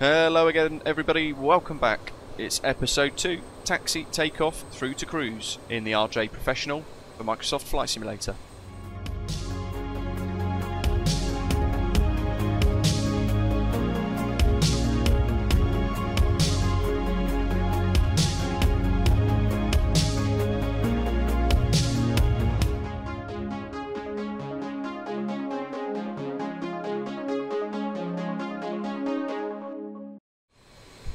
Hello again, everybody. Welcome back. It's episode 2 Taxi Takeoff Through to Cruise in the RJ Professional for Microsoft Flight Simulator.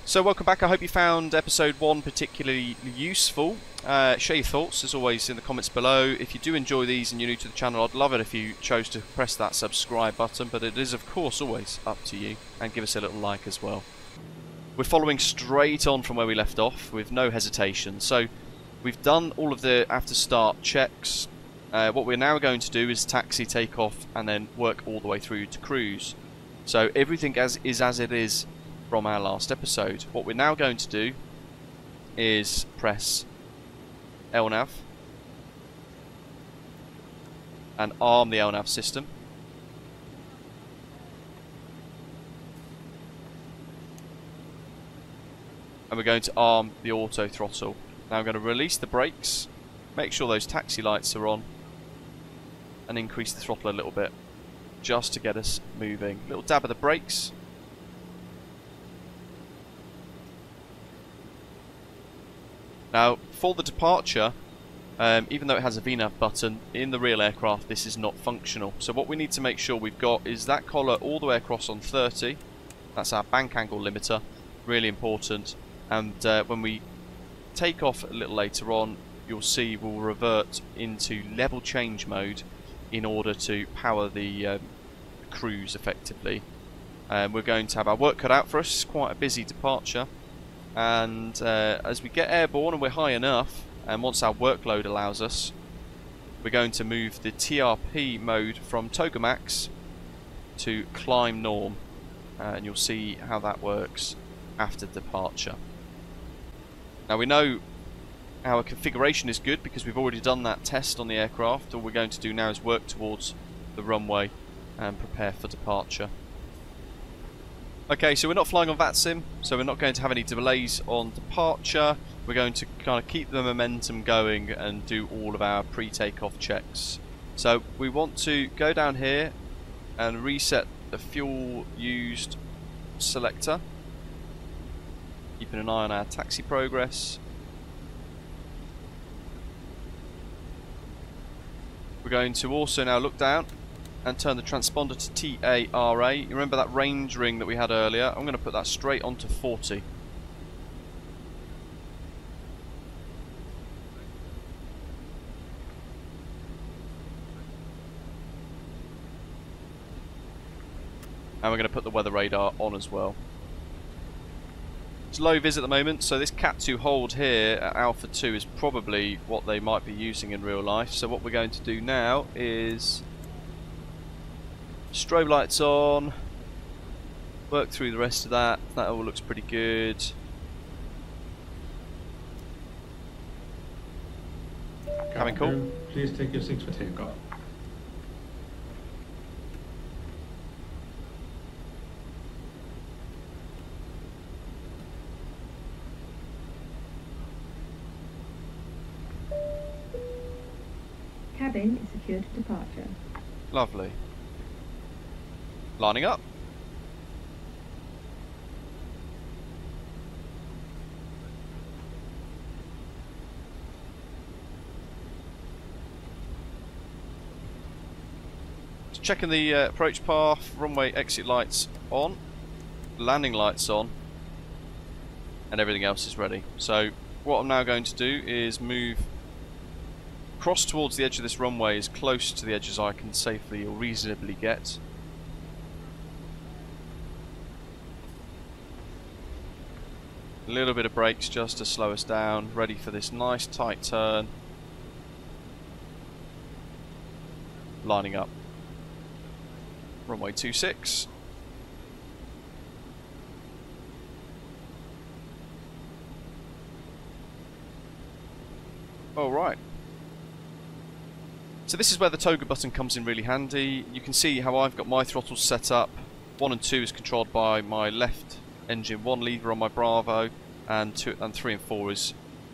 So, welcome back. I hope you found episode 1 particularly useful. Uh, share your thoughts, as always, in the comments below. If you do enjoy these and you're new to the channel, I'd love it if you chose to press that subscribe button, but it is, of course, always up to you. And give us a little like as well. We're following straight on from where we left off with no hesitation. So, we've done all of the after start checks. Uh, what we're now going to do is taxi, take off, and then work all the way through to cruise. So, everything as is as it is from our last episode. What we're now going to do is press LNAV and arm the LNAV system. And we're going to arm the auto throttle. Now I'm going to release the brakes, make sure those taxi lights are on, and increase the throttle a little bit just to get us moving. Little dab of the brakes. Now, for the departure, um, even though it has a VNAV button, in the real aircraft this is not functional. So what we need to make sure we've got is that collar all the way across on 30. That's our bank angle limiter, really important. And uh, when we take off a little later on, you'll see we'll revert into level change mode in order to power the um, cruise effectively. Um, we're going to have our work cut out for us, it's quite a busy departure and uh, as we get airborne and we're high enough and once our workload allows us we're going to move the TRP mode from Togamax to climb norm. Uh, and you'll see how that works after departure. Now we know our configuration is good because we've already done that test on the aircraft. All we're going to do now is work towards the runway and prepare for departure Okay, so we're not flying on VATSIM, so we're not going to have any delays on departure. We're going to kind of keep the momentum going and do all of our pre-takeoff checks. So we want to go down here and reset the fuel used selector. Keeping an eye on our taxi progress. We're going to also now look down and turn the transponder to TA/RA. You remember that range ring that we had earlier? I'm going to put that straight onto 40. And we're going to put the weather radar on as well. It's low vis at the moment, so this Cat 2 hold here at Alpha 2 is probably what they might be using in real life. So what we're going to do now is Strobe lights on. Work through the rest of that. That all looks pretty good. Coming cool. Please take your six for takeoff. Cabin is secured to departure. Lovely. Lining up. checking the uh, approach path, runway exit lights on, landing lights on, and everything else is ready. So what I'm now going to do is move cross towards the edge of this runway as close to the edge as I can safely or reasonably get. A little bit of brakes just to slow us down, ready for this nice tight turn. Lining up. Runway 26. Alright. So this is where the toga button comes in really handy. You can see how I've got my throttles set up. 1 and 2 is controlled by my left engine one lever on my Bravo, and two and three and four is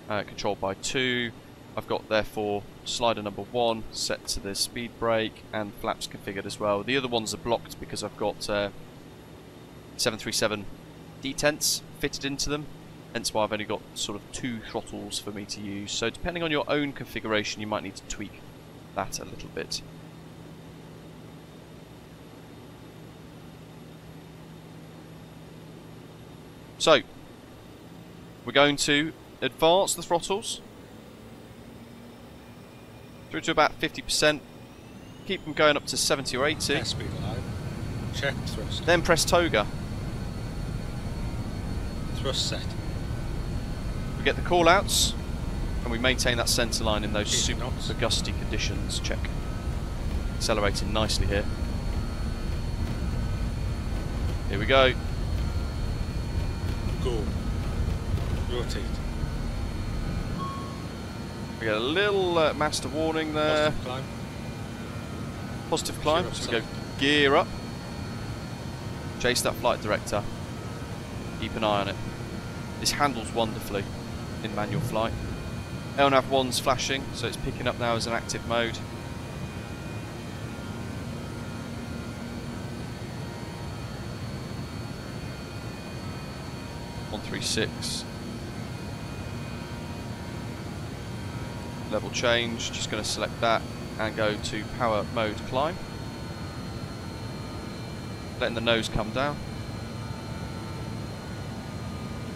uh, controlled by two. I've got therefore slider number one set to the speed brake and flaps configured as well. The other ones are blocked because I've got uh, 737 detents fitted into them, hence why I've only got sort of two throttles for me to use. So depending on your own configuration, you might need to tweak that a little bit. So, we're going to advance the throttles through to about 50%, keep them going up to 70 or 80, Test speed alive. Check thrust. then press toga. Thrust set. We get the call outs and we maintain that centre line in those super knots. gusty conditions. Check. Accelerating nicely here. Here we go. Go. Rotate. We get a little uh, master warning there. Positive climb. Positive climb. Gear up So go gear up. Chase that flight director. Keep an eye on it. This handles wonderfully in manual flight. LNAV 1's flashing, so it's picking up now as an active mode. One three six. Level change. Just going to select that and go to power mode climb. Letting the nose come down.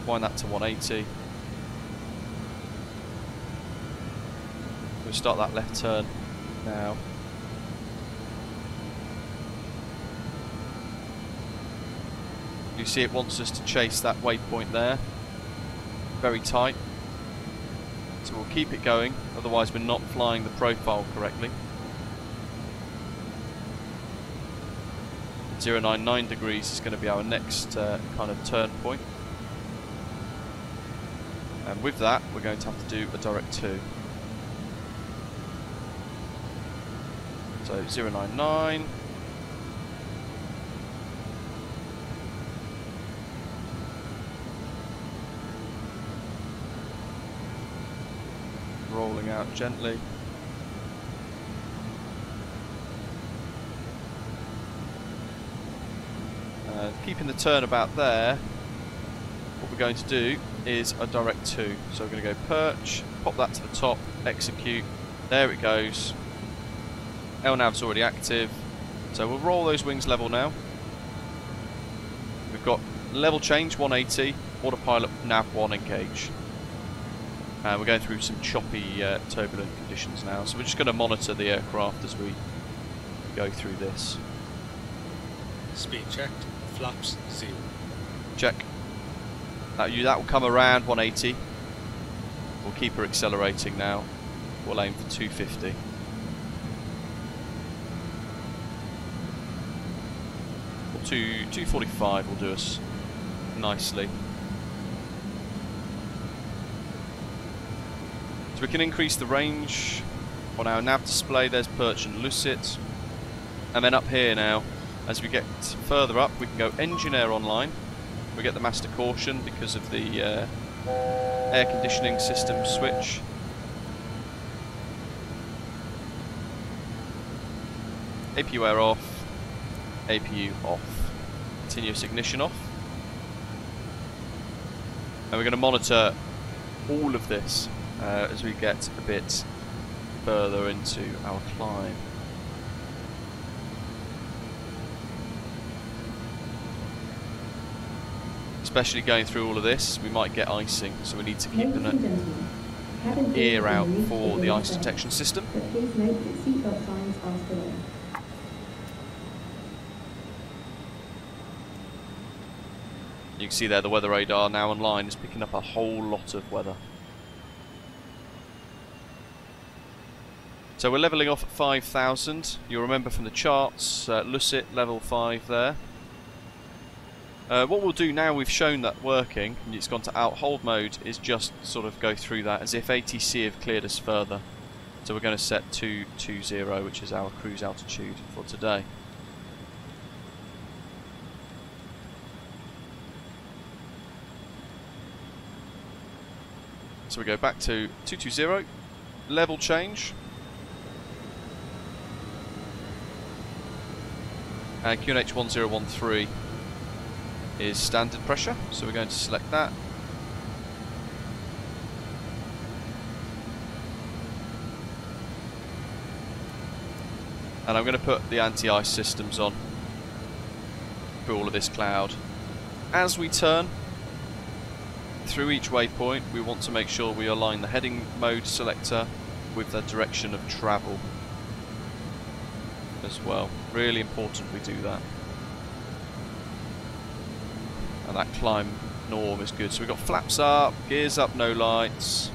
Wind that to 180. We'll start that left turn now. You see it wants us to chase that waypoint there. Very tight. So we'll keep it going, otherwise we're not flying the profile correctly. 099 degrees is going to be our next uh, kind of turn point. And with that, we're going to have to do a direct 2. So 099. Out gently. Uh, keeping the turn about there, what we're going to do is a direct 2. So we're going to go perch, pop that to the top, execute, there it goes. LNAV's already active, so we'll roll those wings level now. We've got level change 180, autopilot nav 1 engage. And we're going through some choppy, uh, turbulent conditions now, so we're just going to monitor the aircraft as we go through this. Speed checked. Flaps zero. Check. That, you, that will come around 180. We'll keep her accelerating now. We'll aim for 250. Or two, 245 will do us nicely. We can increase the range on our nav display. There's Perch and Lucet. And then up here now, as we get further up, we can go engineer online. We get the master caution because of the uh, air conditioning system switch. APU air off, APU off, continuous ignition off. And we're going to monitor all of this uh, as we get a bit further into our climb. Especially going through all of this, we might get icing, so we need to keep an, and gentlemen, cabin an ear out for the ice detection system. But please note that seatbelt signs are still on. You can see there the weather radar now online is picking up a whole lot of weather. So we're levelling off at 5,000. You'll remember from the charts, uh, Lucet level 5 there. Uh, what we'll do now we've shown that working, and it's gone to alt hold mode, is just sort of go through that as if ATC have cleared us further. So we're going to set 220, which is our cruise altitude for today. So we go back to 220, level change, Uh, and QNH 1013 is standard pressure, so we're going to select that. And I'm going to put the anti-ice systems on for all of this cloud. As we turn through each waypoint, we want to make sure we align the heading mode selector with the direction of travel as well. Really important we do that. And that climb norm is good. So we've got flaps up, gears up, no lights.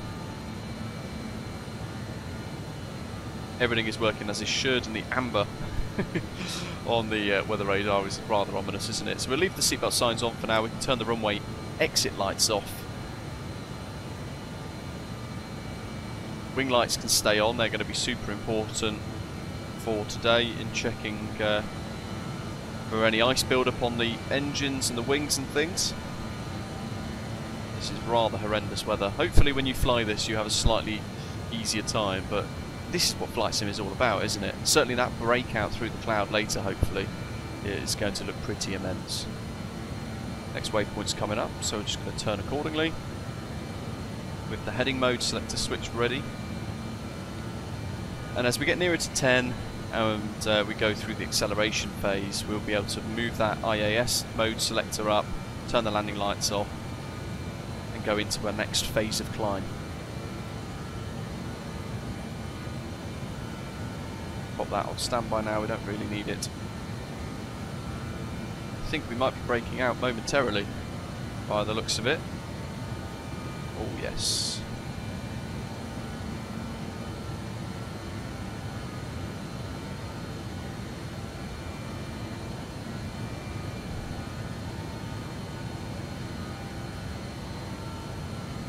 Everything is working as it should, and the amber on the uh, weather radar is rather ominous, isn't it? So we'll leave the seatbelt signs on for now. We can turn the runway exit lights off. Wing lights can stay on. They're going to be super important for today in checking uh, for any ice buildup on the engines and the wings and things. This is rather horrendous weather. Hopefully when you fly this you have a slightly easier time, but this is what Flight Sim is all about, isn't it? Certainly that breakout through the cloud later, hopefully, is going to look pretty immense. Next waypoint's coming up, so we're just going to turn accordingly. With the heading mode selector switch ready. And as we get nearer to 10 and uh, we go through the acceleration phase, we'll be able to move that IAS mode selector up, turn the landing lights off, and go into our next phase of climb. pop that on standby now, we don't really need it. I think we might be breaking out momentarily by the looks of it. Oh yes.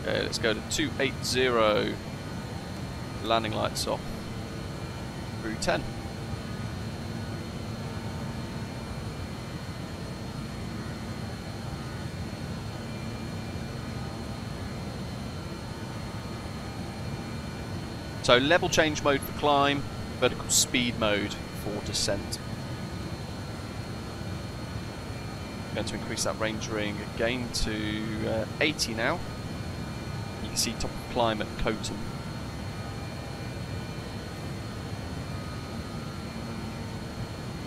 Okay, let's go to 280. Landing lights off Route 10. So level change mode for climb, vertical speed mode for descent. I'm going to increase that range ring again to uh, 80 now. See top of climb at Coton.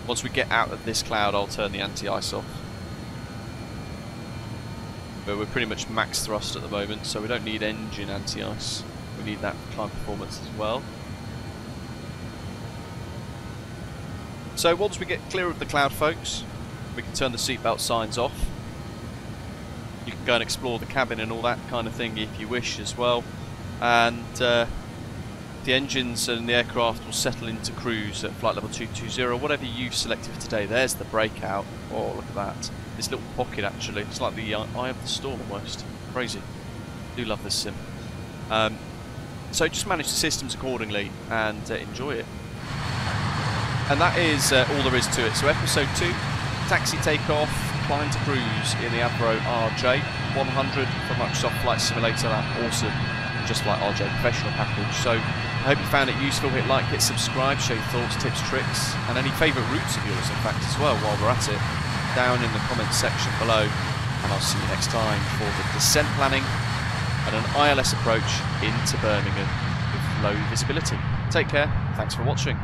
Once we get out of this cloud, I'll turn the anti-ice off. But we're pretty much max thrust at the moment, so we don't need engine anti-ice. We need that climb performance as well. So once we get clear of the cloud, folks, we can turn the seatbelt signs off. You can go and explore the cabin and all that kind of thing if you wish as well. And uh, the engines and the aircraft will settle into cruise at flight level 220, whatever you've selected for today. There's the breakout. Oh, look at that. This little pocket, actually. It's like the eye of the storm almost. Crazy. Do love this sim. Um, so just manage the systems accordingly and uh, enjoy it. And that is uh, all there is to it. So episode 2, taxi takeoff, climb to cruise in the Avro RJ 100 for Microsoft Flight Simulator. That awesome, Just Flight RJ professional package. So I hope you found it useful. Hit like, hit subscribe, share your thoughts, tips, tricks, and any favourite routes of yours, in fact, as well, while we're at it, down in the comments section below. And I'll see you next time for the descent planning and an ILS approach into Birmingham with low visibility. Take care. Thanks for watching.